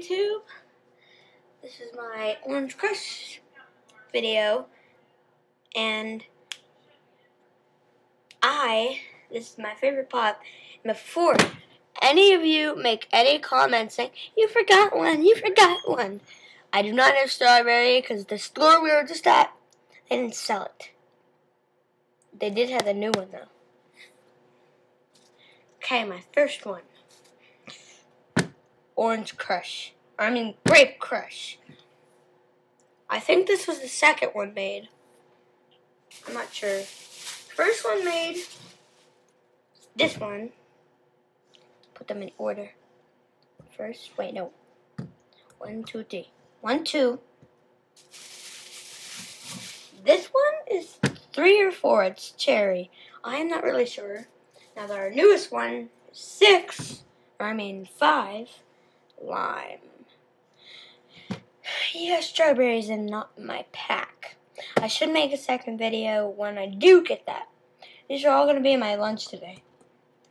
YouTube. This is my Orange Crush video, and I, this is my favorite pop, before any of you make any comments saying, you forgot one, you forgot one, I do not have strawberry because the store we were just at, they didn't sell it. They did have the new one though. Okay, my first one. Orange Crush. I mean, Grape Crush. I think this was the second one made. I'm not sure. First one made this one. Put them in order. First, wait, no. One, two, three. One, two. This one is three or four. It's cherry. I am not really sure. Now, our newest one six, or I mean five lime. Yeah, strawberries in not my pack. I should make a second video when I do get that. These are all going to be in my lunch today.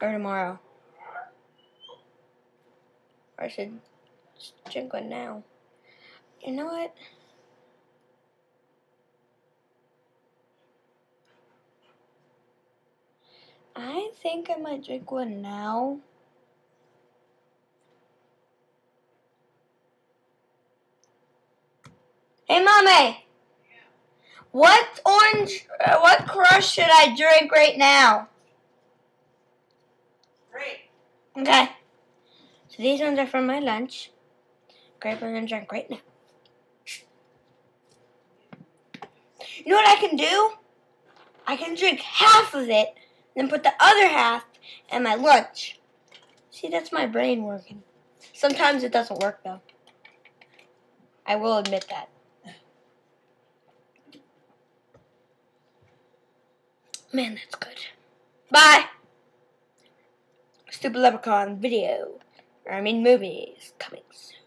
Or tomorrow. Or I should drink one now. You know what? I think I might drink one now. Hey, mommy. What orange, uh, what crush should I drink right now? Great. Okay. So these ones are from my lunch. Grape we're gonna drink right now. You know what I can do? I can drink half of it, then put the other half in my lunch. See, that's my brain working. Sometimes it doesn't work though. I will admit that. Man, that's good. Bye. Stupid Leprechaun video. I mean movies coming soon.